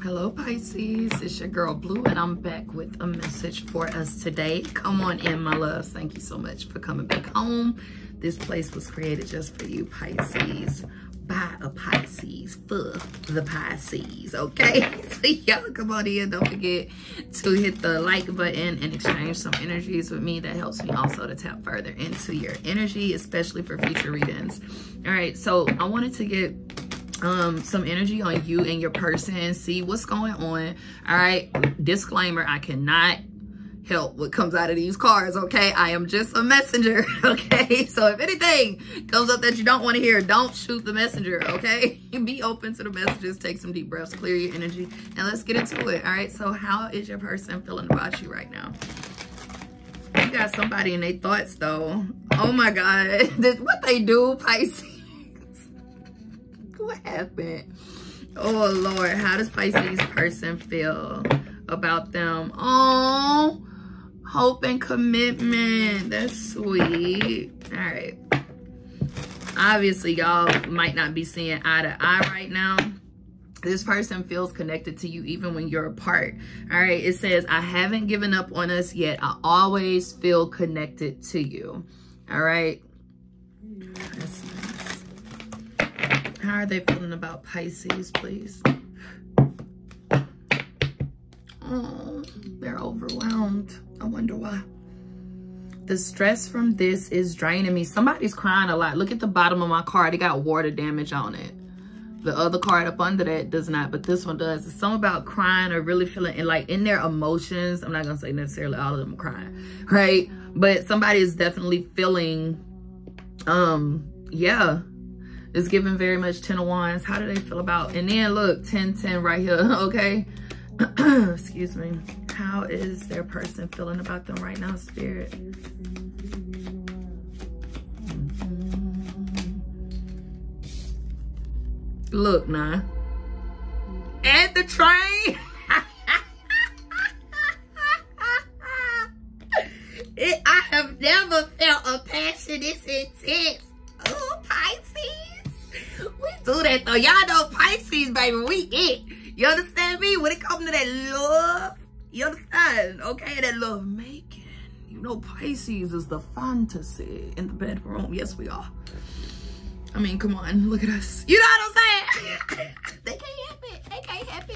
Hello Pisces, it's your girl Blu and I'm back with a message for us today. Come on in my loves. Thank you so much for coming back home. This place was created just for you Pisces by a Pisces for the Pisces, okay? So y'all come on in. Don't forget to hit the like button and exchange some energies with me. That helps me also to tap further into your energy, especially for future readings. All right, so I wanted to get um some energy on you and your person. See what's going on. All right disclaimer i cannot help what comes out of these cards okay? I am just a messenger okay? So if anything comes up that you don't want to hear don't shoot the messenger okay? Be open to the messages take some deep breaths clear your energy and let's get into it all right? So how is your person feeling about you right now? You got somebody in their thoughts though. Oh my god. What they do pisces what happened? Oh Lord, how does Pisces person feel about them? Oh, hope and commitment. That's sweet. All right. Obviously, y'all might not be seeing eye to eye right now. This person feels connected to you even when you're apart. All right. It says, I haven't given up on us yet. I always feel connected to you. All right. That's how are they feeling about Pisces, please? Oh, they're overwhelmed. I wonder why. The stress from this is draining me. Somebody's crying a lot. Look at the bottom of my card. It got water damage on it. The other card up under that does not, but this one does. It's something about crying or really feeling and like in their emotions. I'm not going to say necessarily all of them are crying, right? But somebody is definitely feeling, um, yeah, it's giving very much 10 of wands. How do they feel about, and then look, 10, 10 right here, okay? Excuse me. How is their person feeling about them right now, spirit? Mm-hmm. Look now. At the train. it, I have never felt a passion this intense. Do that though. Y'all know Pisces, baby. We it. You understand me? When it comes to that love, you understand? Okay, that love making. You know, Pisces is the fantasy in the bedroom. Yes, we are. I mean, come on, look at us. You know what I'm saying? they can't help it. They can't help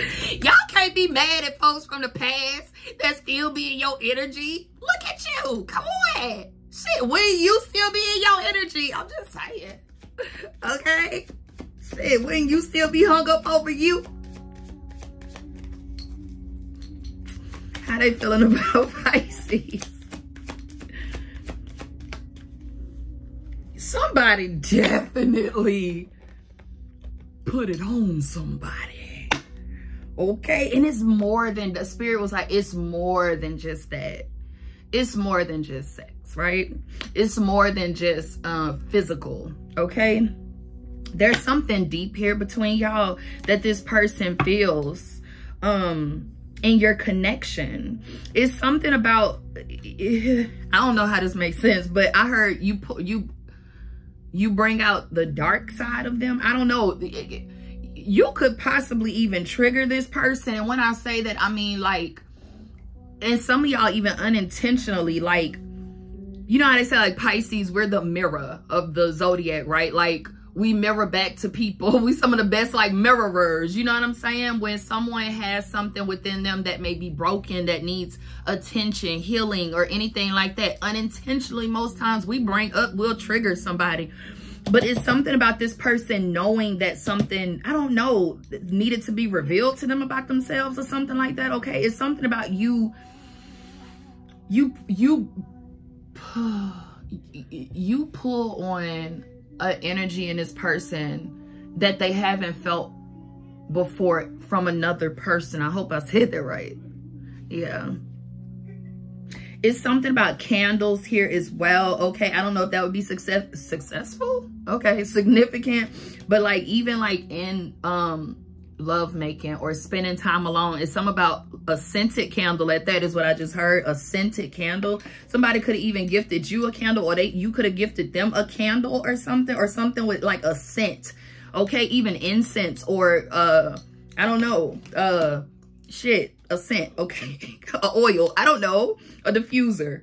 it. Y'all can't be mad at folks from the past that still be in your energy. Look at you. Come on. Shit, will you still be in your energy? I'm just saying. Okay? Shit, when you still be hung up over you? How they feeling about Pisces? Somebody definitely put it on somebody. Okay? And it's more than, the spirit was like, it's more than just that. It's more than just sex right? It's more than just uh, physical, okay? There's something deep here between y'all that this person feels um, in your connection. It's something about, I don't know how this makes sense, but I heard you, you, you bring out the dark side of them. I don't know. You could possibly even trigger this person. And when I say that, I mean like, and some of y'all even unintentionally, like you know how they say like Pisces, we're the mirror of the zodiac, right? Like we mirror back to people. We some of the best like mirrorers. You know what I'm saying? When someone has something within them that may be broken, that needs attention, healing, or anything like that, unintentionally, most times we bring up, we'll trigger somebody. But it's something about this person knowing that something, I don't know, needed to be revealed to them about themselves or something like that. Okay. It's something about you, you, you you pull on an energy in this person that they haven't felt before from another person. I hope I said that right. Yeah. It's something about candles here as well. Okay, I don't know if that would be success successful. Okay, significant. But like even like in um love making or spending time alone. It's something about a scented candle at that is what I just heard. A scented candle. Somebody could have even gifted you a candle or they you could have gifted them a candle or something or something with like a scent. Okay, even incense or uh I don't know, uh shit, a scent, okay, a oil, I don't know, a diffuser.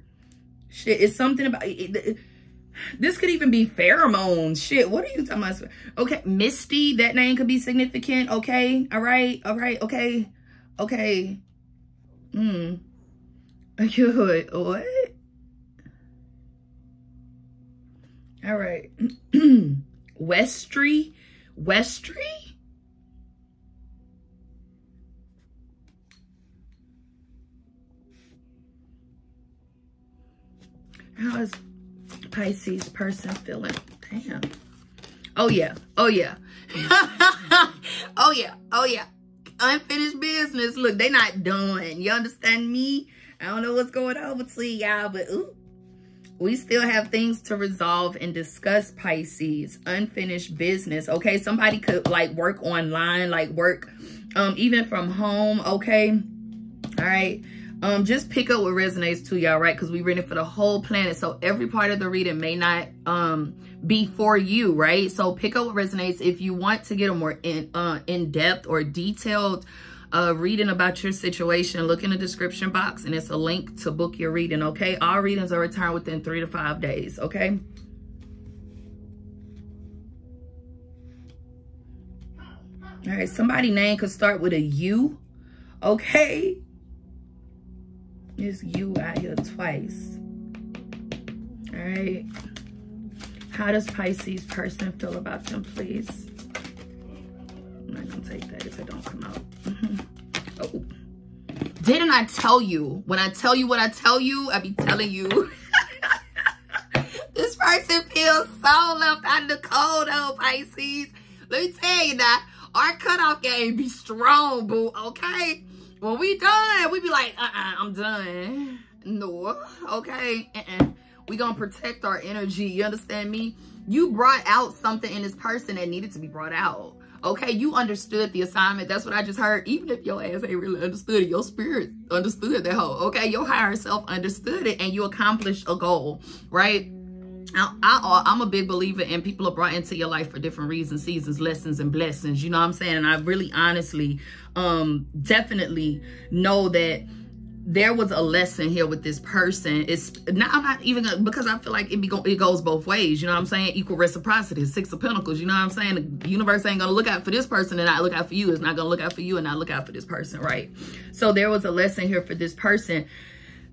Shit, it's something about it, this could even be pheromones. Shit, what are you talking about? Okay, Misty, that name could be significant. Okay, all right, all right, okay, okay. Hmm. Good. What? All right. Westry? Westry? How is Pisces person feeling? Damn. Oh, yeah. Oh, yeah. oh, yeah. Oh, yeah. Unfinished business. Look, they not done. You understand me? I don't know what's going on between y'all, but ooh. We still have things to resolve and discuss, Pisces. Unfinished business, okay? Somebody could, like, work online, like, work um, even from home, okay? All right? Um, just pick up what resonates to y'all, right? Because we reading for the whole planet. So every part of the reading may not um be for you, right? So pick up what resonates. If you want to get a more in uh in-depth or detailed uh reading about your situation, look in the description box and it's a link to book your reading, okay? All readings are returned within three to five days, okay? All right, somebody name could start with a U, okay? It's you out here twice. All right. How does Pisces person feel about them, please? I'm not going to take that if it don't come out. oh. Didn't I tell you? When I tell you what I tell you, I be telling you. this person feels so left out in the cold, oh, Pisces. Let me tell you that our cutoff game be strong, boo, okay? When we done, we be like, uh-uh, I'm done. No, okay? Uh-uh. We gonna protect our energy. You understand me? You brought out something in this person that needed to be brought out. Okay, you understood the assignment. That's what I just heard. Even if your ass ain't really understood it, your spirit understood that whole. Okay, your higher self understood it and you accomplished a goal, right? I, I'm a big believer in people are brought into your life for different reasons, seasons, lessons, and blessings. You know what I'm saying? And I really honestly, um, definitely know that there was a lesson here with this person. It's not, I'm not even gonna, because I feel like it be go, it goes both ways. You know what I'm saying? Equal reciprocity, six of pentacles. You know what I'm saying? The universe ain't gonna look out for this person and not look out for you. It's not gonna look out for you and not look out for this person, right? So there was a lesson here for this person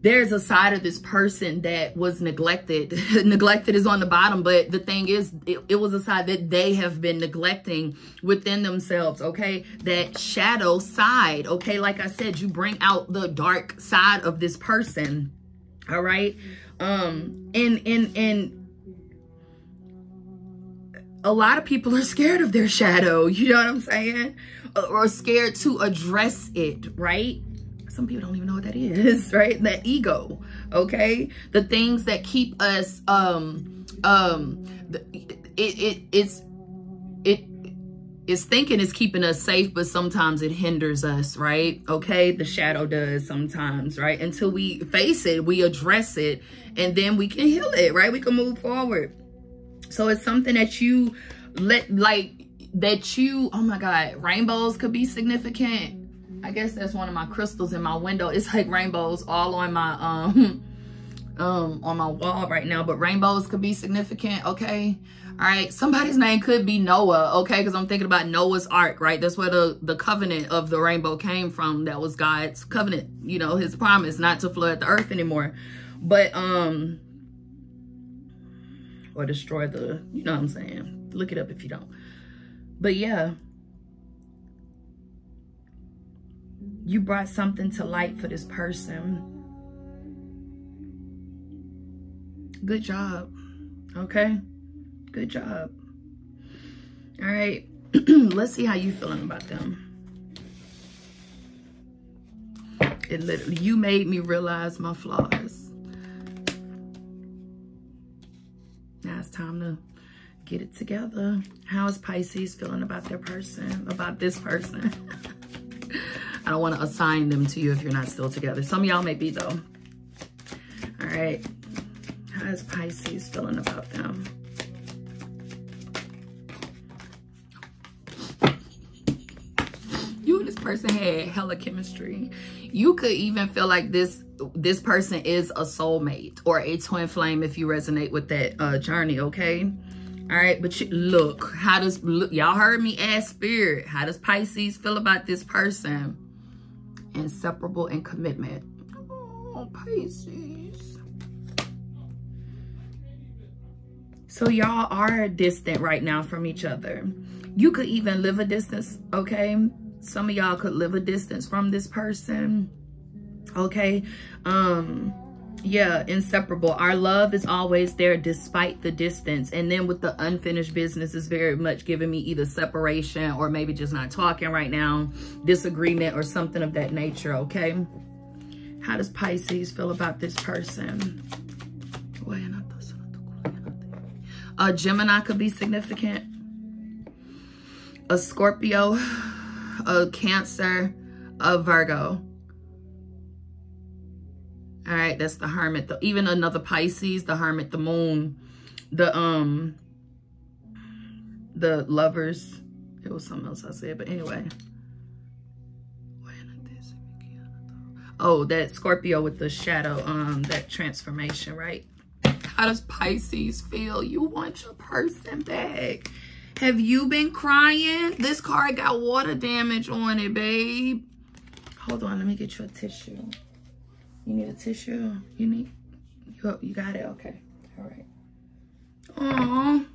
there's a side of this person that was neglected. neglected is on the bottom, but the thing is, it, it, was a side that they have been neglecting within themselves, okay? That shadow side, okay? Like I said, you bring out the dark side of this person, all right? Um, and, and, and, a lot of people are scared of their shadow, you know what I'm saying? Or scared to address it, right? Some people don't even know what that is, right? That ego, okay? The things that keep us, um, um, it, it, it's, it, is thinking is keeping us safe, but sometimes it hinders us, right? Okay, the shadow does sometimes, right? Until we face it, we address it, and then we can heal it, right? We can move forward. So it's something that you let, like, that you, oh my God, rainbows could be significant I guess that's one of my crystals in my window. It's like rainbows all on my um um on my wall right now, but rainbows could be significant, okay? All right, somebody's name could be Noah, okay? Because I'm thinking about Noah's Ark, right? That's where the, the covenant of the rainbow came from. That was God's covenant, you know, his promise not to flood the earth anymore. But, um, or destroy the, you know what I'm saying? Look it up if you don't. But yeah, you brought something to light for this person. Good job. Okay? Good job. All right. Let's see how you feeling about them. It literally, you made me realize my flaws. Now it's time to get it together. How is Pisces feeling about their person, about this person? I don't want to assign them to you if you're not still together. Some of y'all may be though. All right. How is Pisces feeling about them? You and this person had hella chemistry. You could even feel like this this person is a soulmate or a twin flame if you resonate with that uh, journey, okay? All right, but you, look, how does, y'all heard me ask spirit, how does Pisces feel about this person? Inseparable and commitment. Oh, Pisces. So y'all are distant right now from each other. You could even live a distance, okay? Some of y'all could live a distance from this person, okay? Um, yeah, inseparable. Our love is always there despite the distance. And then with the unfinished business is very much giving me either separation or maybe just not talking right now, disagreement or something of that nature, okay? How does Pisces feel about this person? A Gemini could be significant. A Scorpio, a Cancer, a Virgo. All right, that's the hermit. The, even another Pisces, the hermit, the moon, the um, the lovers. It was something else I said, but anyway. Oh, that Scorpio with the shadow, um, that transformation, right? How does Pisces feel? You want your person back. Have you been crying? This card got water damage on it, babe. Hold on, let me get you a tissue. You need a tissue? You need, you, you got it? Okay. All right. Aww.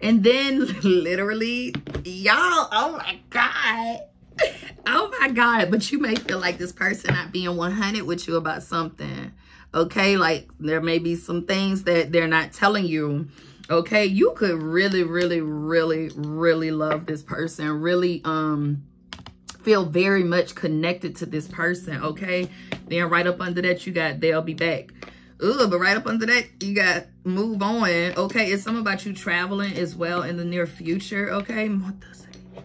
And then literally, y'all, oh my God. Oh my God. But you may feel like this person not being 100 with you about something. Okay. Like there may be some things that they're not telling you. Okay. You could really, really, really, really love this person. Really, um, feel very much connected to this person, okay? Then right up under that, you got they'll be back. Ugh, but right up under that, you got move on, okay? It's something about you traveling as well in the near future, okay? What does it?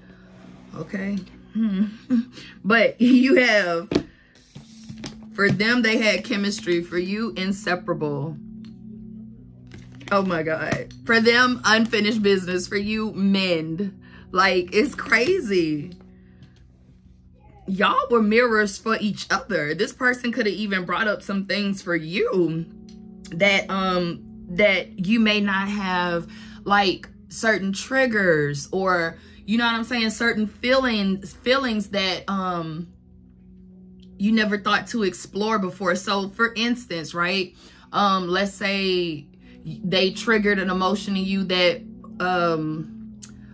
Okay. Hmm. but you have, for them, they had chemistry. For you, inseparable. Oh my God. For them, unfinished business. For you, mend. Like, it's crazy y'all were mirrors for each other. This person could have even brought up some things for you that um that you may not have like certain triggers or you know what I'm saying certain feelings feelings that um you never thought to explore before. So for instance, right? Um let's say they triggered an emotion in you that um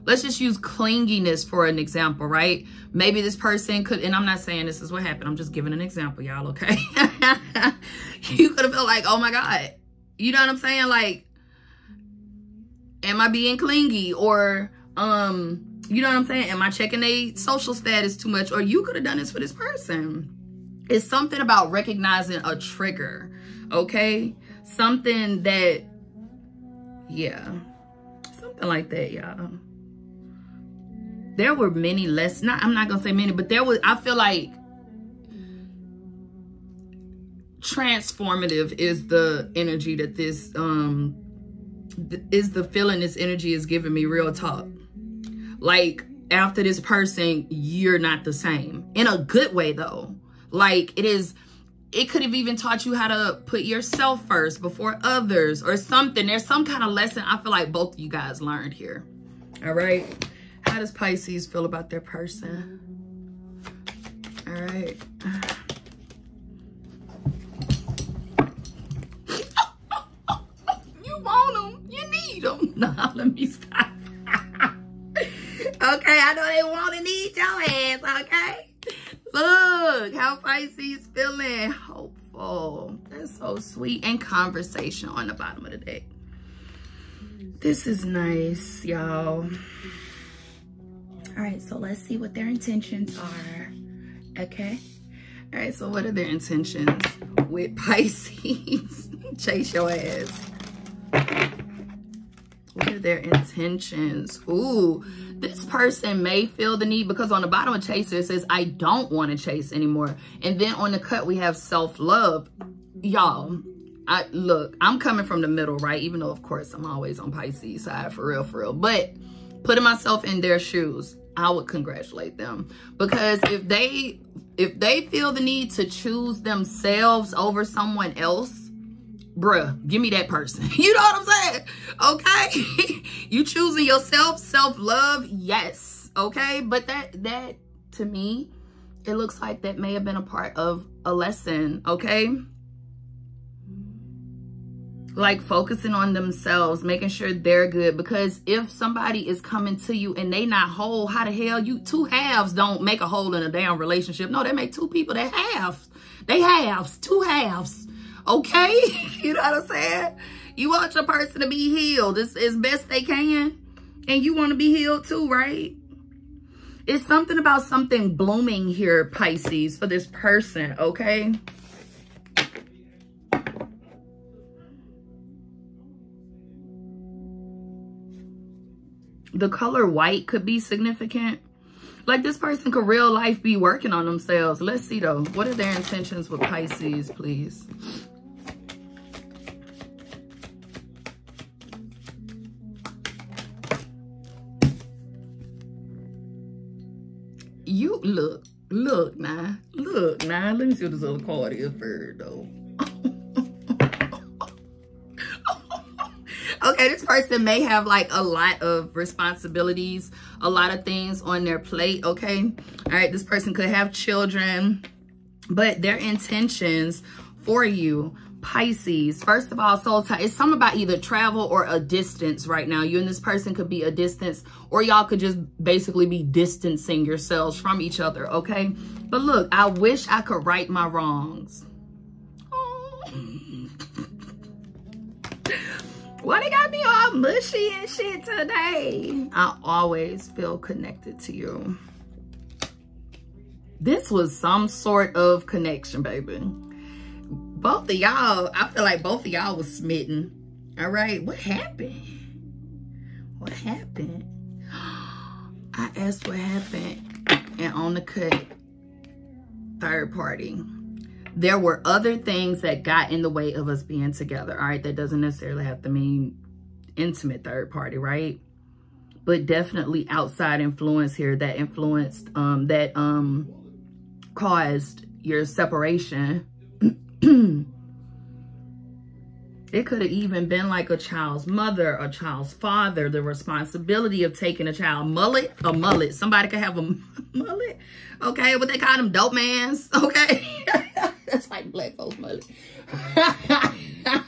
let's just use clinginess for an example, right? Maybe this person could, and I'm not saying this is what happened. I'm just giving an example, y'all, okay? you could have felt like, oh my God. You know what I'm saying? Like, am I being clingy? Or, um, you know what I'm saying? Am I checking a social status too much? Or you could have done this for this person. It's something about recognizing a trigger, okay? Something that, yeah, something like that, y'all there were many less not i'm not gonna say many but there was i feel like transformative is the energy that this um th is the feeling this energy is giving me real talk. Like after this person you're not the same. In a good way though. Like it is it could have even taught you how to put yourself first before others or something. There's some kind of lesson i feel like both of you guys learned here. All right how does Pisces feel about their person? All right. you want them. You need them. No, let me stop. okay, I know they want and need your ass, okay? Look, how Pisces feeling. Hopeful. That's so sweet. And conversation on the bottom of the deck. This is nice, y'all. All right, so let's see what their intentions are. Okay. All right, so what are their intentions with Pisces? Chase your ass. What are their intentions? Ooh, this person may feel the need because on the bottom of Chaser, it says, I don't want to chase anymore. And then on the cut, we have self-love. Y'all, I look, I'm coming from the middle, right? Even though, of course, I'm always on Pisces side, for real, for real. But putting myself in their shoes I would congratulate them because if they if they feel the need to choose themselves over someone else, bruh, give me that person. you know what I'm saying? Okay. you choosing yourself, self-love, yes. Okay. But that that to me, it looks like that may have been a part of a lesson. Okay like focusing on themselves making sure they're good. Because if somebody is coming to you and they not whole how the hell you two halves don't make a whole in a damn relationship. No they make two people that halves. They halves two halves. Okay? You know what i'm saying? You want your person to be healed as, as best they can and you want to be healed too right? It's something about something blooming here pisces for this person okay the color white could be significant. Like this person could real life be working on themselves. Let's see though. What are their intentions with Pisces, please? You look, look now, look now. Let me see what this other card is for though. Okay, this person may have like a lot of responsibilities, a lot of things on their plate, okay? All right, this person could have children, but their intentions for you, Pisces, first of all, soul tie, it's something about either travel or a distance right now. You and this person could be a distance or y'all could just basically be distancing yourselves from each other, okay? But look, I wish I could right my wrongs. Oh. Why they got me all mushy and shit today? I always feel connected to you. This was some sort of connection, baby. Both of y'all, I feel like both of y'all was smitten. All right, what happened? What happened? I asked what happened and on the cut, third party there were other things that got in the way of us being together. All right. That doesn't necessarily have to mean intimate third party, right? But definitely outside influence here that influenced, um, that, um, caused your separation. it could have even been like a child's mother, a child's father, the responsibility of taking a child mullet, a mullet. Somebody could have a mullet. Okay. What they call them dope mans. Okay. That's like black folks mullet. I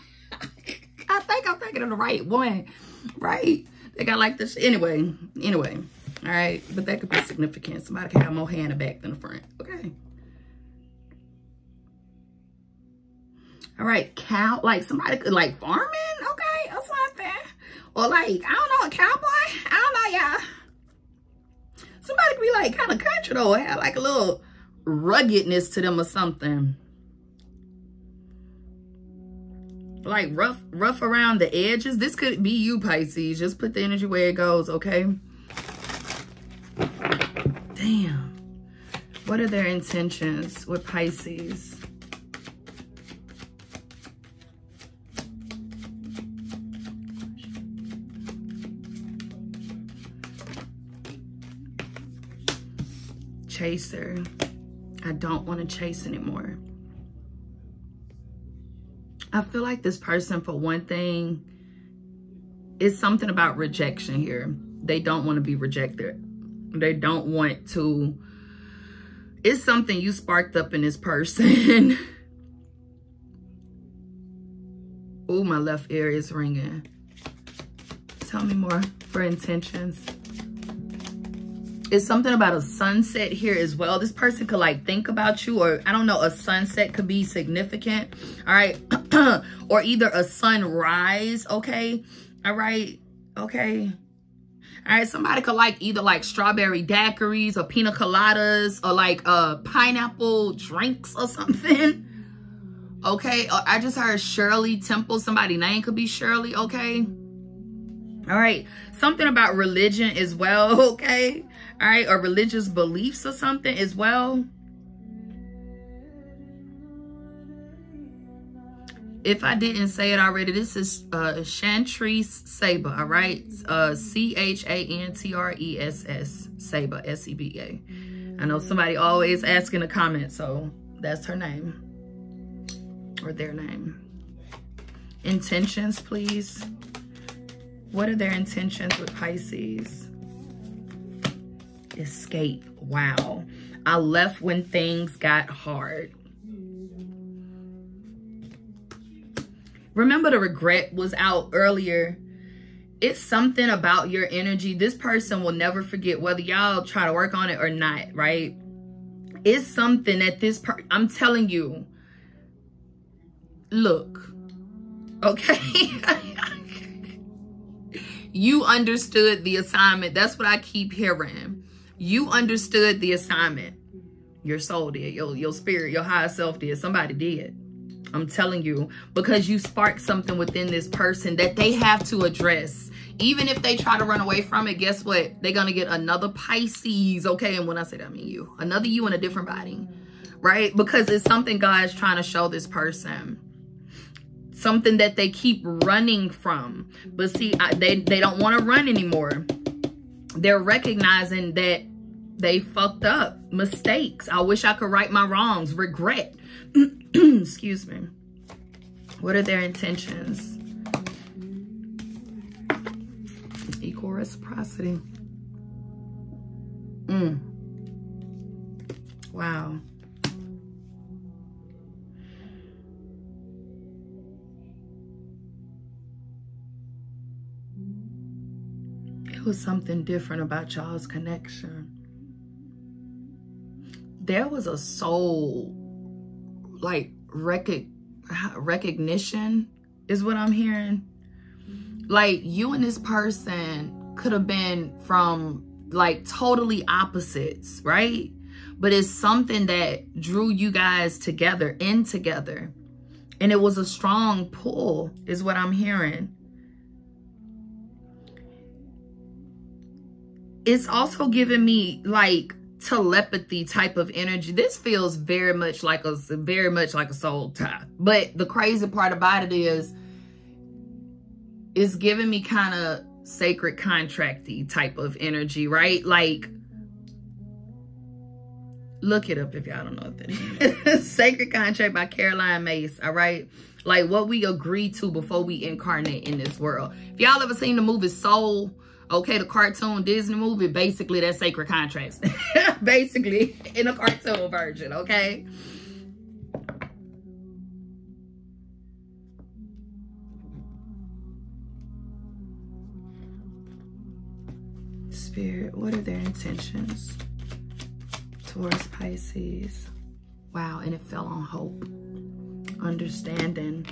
think I'm thinking of the right one, right? They got like this. Anyway, anyway. All right. But that could be significant. Somebody can have more hair in the back than the front. Okay. All right. Cow, like somebody could like farming. Okay. Or something. Or like, I don't know, a cowboy. I don't know, y'all. Somebody could be like kind of country though. Have like a little ruggedness to them or something. Like rough rough around the edges. This could be you pisces. Just put the energy where it goes okay? Damn. What are their intentions with pisces? Chaser. I don't want to chase anymore I feel like this person, for one thing, is something about rejection here. They don't want to be rejected. They don't want to. It's something you sparked up in this person. oh, my left ear is ringing. Tell me more for intentions it's something about a sunset here as well. This person could like think about you or I don't know, a sunset could be significant. All right. or either a sunrise. Okay. All right. Okay. All right, somebody could like either like strawberry daiquiris or pina coladas or like uh pineapple drinks or something. Okay, uh, I just heard Shirley Temple. Somebody name could be Shirley, okay? All right, something about religion as well, okay? all right, or religious beliefs or something as well. If I didn't say it already, this is uh, Chantress Seba, all right? Uh, C-H-A-N-T-R-E-S-S, Seba, S-E-B-A. I know somebody always asking a comment, so that's her name or their name. Intentions, please. What are their intentions with Pisces? Escape. Wow. I left when things got hard. Remember the regret was out earlier. It's something about your energy. This person will never forget whether y'all try to work on it or not, right? It's something that this per I'm telling you. Look. Okay. you understood the assignment. That's what I keep hearing. You understood the assignment. Your soul did. Your, your spirit, your higher self did. Somebody did. I'm telling you, because you sparked something within this person that they have to address. Even if they try to run away from it, guess what? They're going to get another Pisces, okay? And when I say that, I mean you. Another you in a different body, right? Because it's something God's trying to show this person. Something that they keep running from. But see, I, they, they don't want to run anymore. They're recognizing that they fucked up. Mistakes. I wish I could right my wrongs. Regret. Excuse me. What are their intentions? Equal reciprocity. Mm. Wow. It was something different about y'all's connection. There was a soul like rec recognition is what I'm hearing. Like you and this person could have been from like totally opposites, right? But it's something that drew you guys together, in together. And it was a strong pull, is what I'm hearing. It's also giving me like telepathy type of energy. This feels very much like a very much like a soul tie. But the crazy part about it is it's giving me kind of sacred contracty type of energy, right? Like look it up if y'all don't know what that is. sacred contract by Caroline Myss, all right? Like what we agree to before we incarnate in this world. If y'all ever seen the movie Soul, Okay, the cartoon Disney movie, basically that's sacred contracts. basically, in a cartoon version, okay? Spirit, what are their intentions towards Pisces? Wow, and it fell on hope, understanding.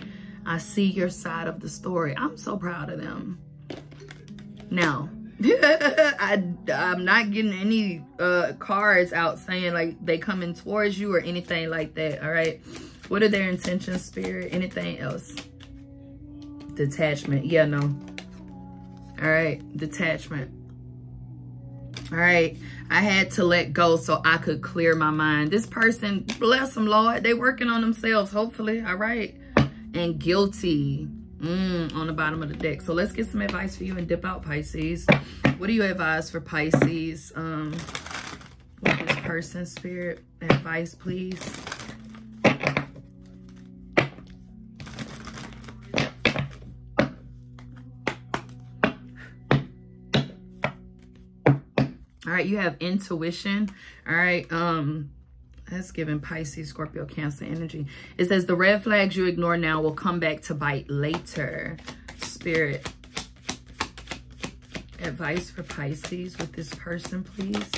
I see your side of the story. I'm so proud of them. Now, I, I'm not getting any uh, cards out saying like they coming towards you or anything like that. All right. What are their intentions, spirit? Anything else? Detachment. Yeah, no. All right. Detachment. All right. I had to let go so I could clear my mind. This person, bless them, Lord. They working on themselves, hopefully. All right. And guilty. Mm, on the bottom of the deck. So let's get some advice for you and dip out, Pisces. What do you advise for Pisces? Um, what this person, spirit, advice, please. All right, you have intuition. All right, um, that's giving Pisces, Scorpio, Cancer energy. It says the red flags you ignore now will come back to bite later. Spirit. Advice for Pisces with this person, please.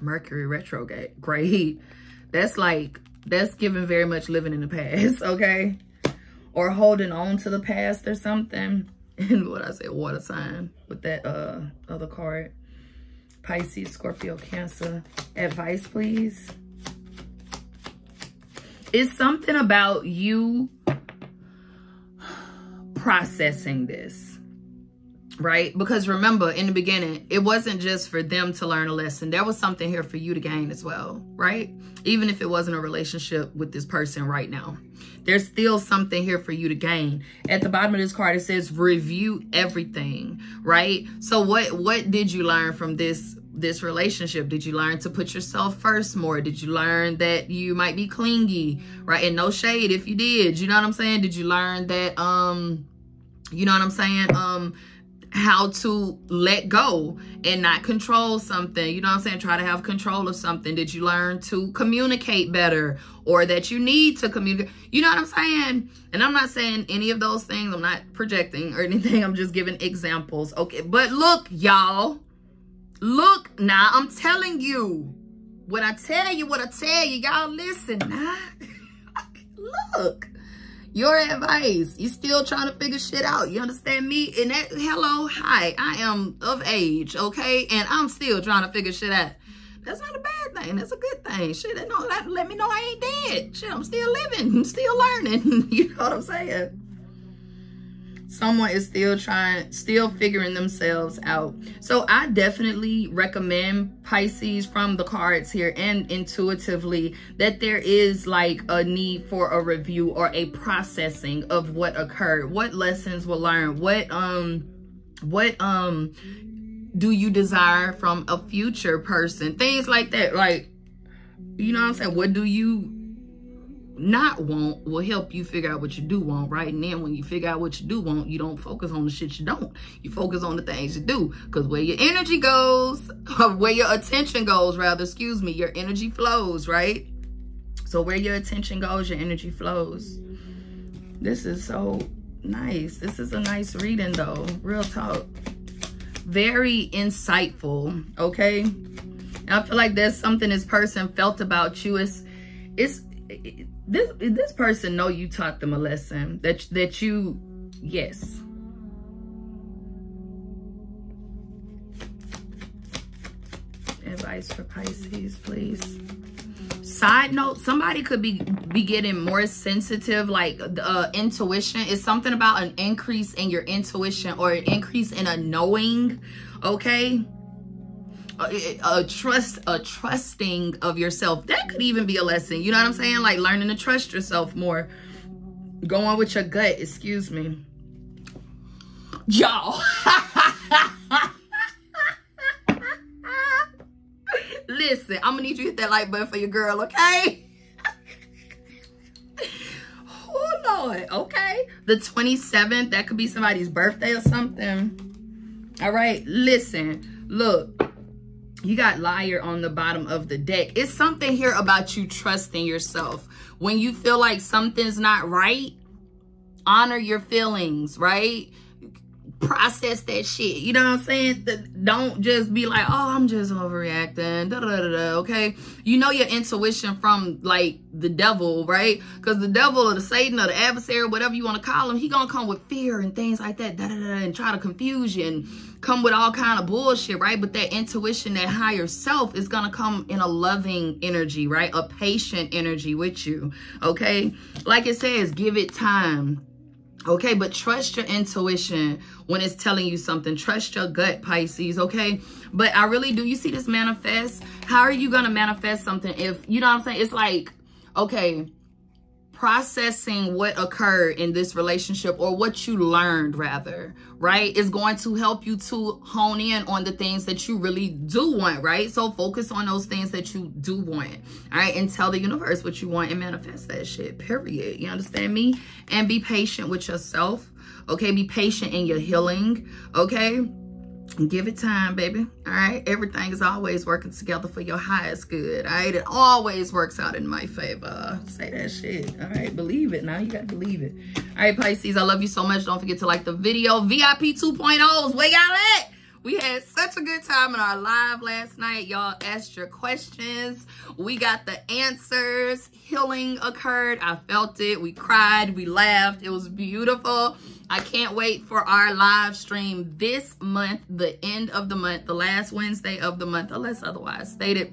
Mercury retrograde. Great. That's like, that's giving very much living in the past, okay? Or holding on to the past or something. And what I say, water sign with that uh other card. Pisces, Scorpio, Cancer. Advice, please. It's something about you processing this. Right? Because remember, in the beginning, it wasn't just for them to learn a lesson. There was something here for you to gain as well, right? Even if it wasn't a relationship with this person right now. There's still something here for you to gain. At the bottom of this card, it says review everything, right? So what what did you learn from this this relationship? Did you learn to put yourself first more? Did you learn that you might be clingy, right? And no shade if you did. You know what I'm saying? Did you learn that um you know what I'm saying? Um how to let go and not control something. You know what I'm saying? Try to have control of something. Did you learn to communicate better or that you need to communicate? You know what I'm saying? And I'm not saying any of those things. I'm not projecting or anything. I'm just giving examples. Okay. But look, y'all. Look now. I'm telling you. When I tell you what I tell you, y'all listen now. look your advice. You still trying to figure shit out. You understand me? And that, hello, hi, I am of age, okay? And I'm still trying to figure shit out. That's not a bad thing. That's a good thing. Shit, no, let, let me know I ain't dead. Shit, I'm still living. I'm still learning. you know what I'm saying? Someone is still trying, still figuring themselves out. So I definitely recommend Pisces from the cards here and intuitively that there is like a need for a review or a processing of what occurred, what lessons were learned, what, um, what, um, do you desire from a future person? Things like that. Like, you know what I'm saying? What do you not want will help you figure out what you do want, right? And then when you figure out what you do want, you don't focus on the shit you don't. You focus on the things you do. Because where your energy goes, where your attention goes, rather, excuse me, your energy flows, right? So where your attention goes, your energy flows. This is so nice. This is a nice reading, though. Real talk. Very insightful, okay? And I feel like there's something this person felt about you. It's, it's, this this person know you taught them a lesson that that you yes. Advice for pisces please. Side note somebody could be be getting more sensitive like uh intuition. Is something about an increase in your intuition or an increase in a knowing okay a, a, trust, a trusting of yourself. That could even be a lesson. You know what I'm saying? Like learning to trust yourself more. Going with your gut, excuse me. Y'all. Listen, I'm gonna need you to hit that like button for your girl, okay? oh Lord, okay. The 27th, that could be somebody's birthday or something. All right, listen, look, you got liar on the bottom of the deck. It's something here about you trusting yourself. When you feel like something's not right, honor your feelings, right? Process that shit. You know what I'm saying? Don't just be like, oh, I'm just overreacting. Da, da, da, da, okay? You know your intuition from like the devil, right? Because the devil or the Satan or the adversary, whatever you want to call him, he gonna come with fear and things like that, da, da, da, and try to confuse you and come with all kind of bullshit, right? But that intuition, that higher self is gonna come in a loving energy, right? A patient energy with you, okay? Like it says, give it time Okay, but trust your intuition when it's telling you something. Trust your gut, Pisces, okay? But I really do. You see this manifest? How are you going to manifest something if, you know what I'm saying? It's like, okay, processing what occurred in this relationship or what you learned rather right is going to help you to hone in on the things that you really do want right? So focus on those things that you do want all right and tell the universe what you want and manifest that shit period. You understand me? And be patient with yourself okay? Be patient in your healing okay Give it time, baby. All right. Everything is always working together for your highest good. All right. It always works out in my favor. Say that shit. All right. Believe it. Now you got to believe it. All right, Pisces. I love you so much. Don't forget to like the video. VIP 2.0s. Where y'all at? We had such a good time in our live last night. Y'all asked your questions. We got the answers. Healing occurred. I felt it. We cried. We laughed. It was beautiful. I can't wait for our live stream this month, the end of the month, the last Wednesday of the month, unless otherwise stated.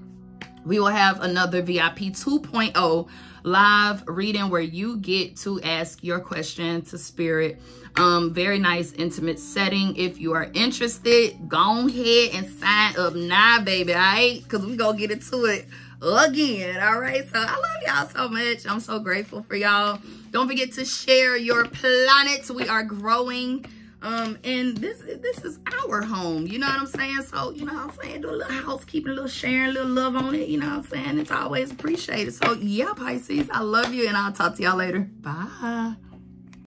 we will have another VIP 2.0 live reading where you get to ask your question to spirit. Um, very nice intimate setting. If you are interested, go ahead and sign up now, baby. All right, because we gonna get into it again. All right. So I love y'all so much. I'm so grateful for y'all. Don't forget to share your planets. We are growing. Um, and this this is our home, you know what I'm saying? So, you know what I'm saying? Do a little housekeeping, a little sharing, a little love on it, you know what I'm saying? It's always appreciated. So, yeah, Pisces, I love you, and I'll talk to y'all later. Bye.